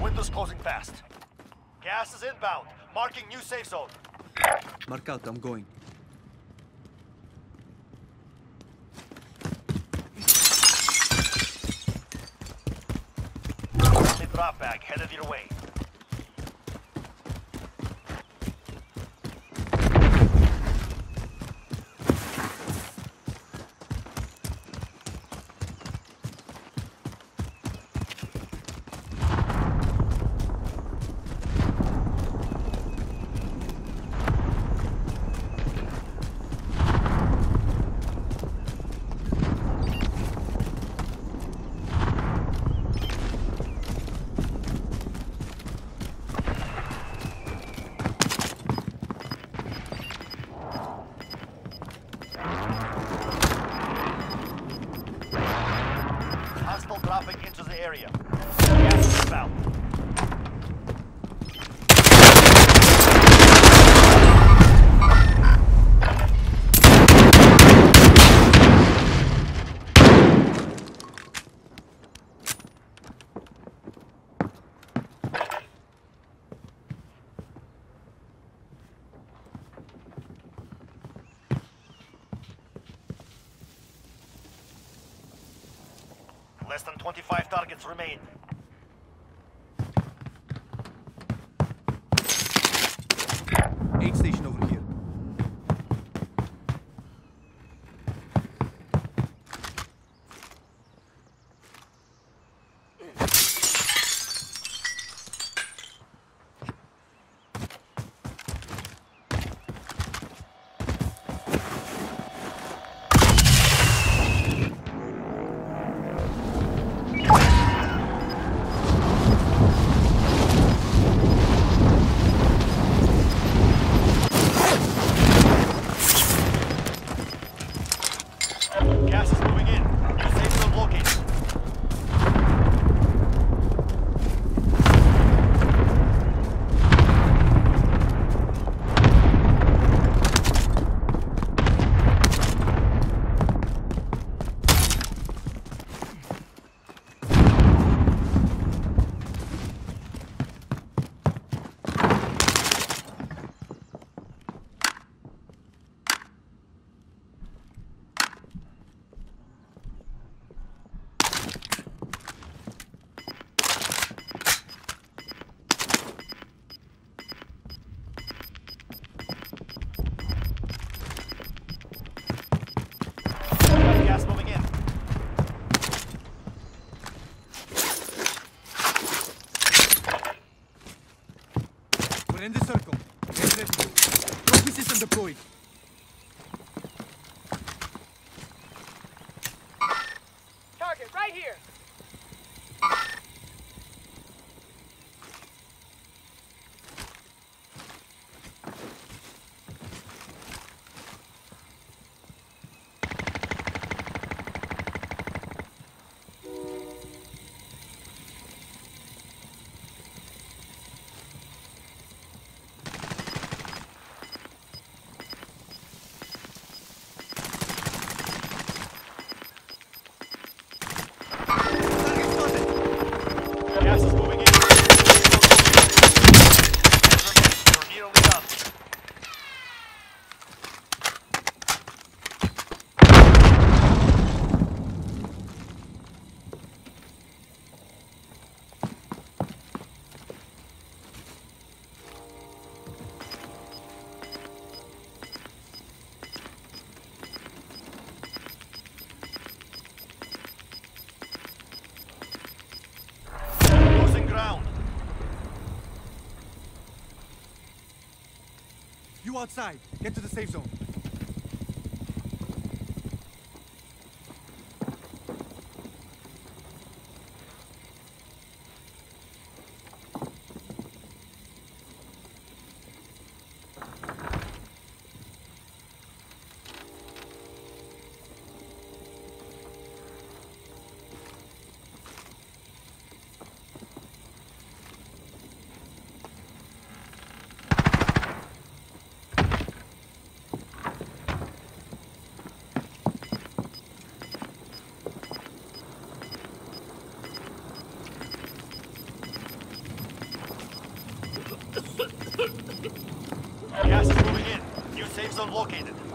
Window's closing fast. Gas is inbound. Marking new safe zone. Mark out, I'm going. Friendly drop bag headed your way. Inbound. Less than 25 targets remain. Gas is outside. Get to the safe zone. Zone located.